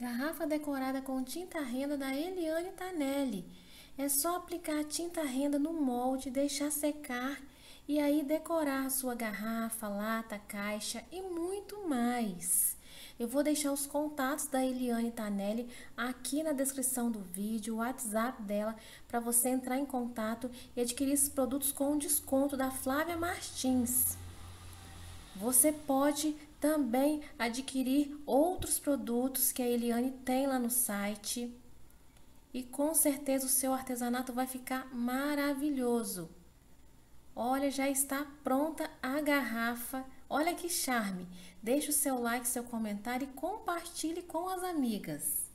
Garrafa decorada com tinta renda da Eliane Tanelli. É só aplicar a tinta renda no molde, deixar secar e aí decorar a sua garrafa, lata, caixa e muito mais. Eu vou deixar os contatos da Eliane Tanelli aqui na descrição do vídeo, o WhatsApp dela, para você entrar em contato e adquirir esses produtos com desconto da Flávia Martins. Você pode também adquirir outros produtos que a Eliane tem lá no site. E com certeza o seu artesanato vai ficar maravilhoso. Olha, já está pronta a garrafa. Olha que charme. Deixe o seu like, seu comentário e compartilhe com as amigas.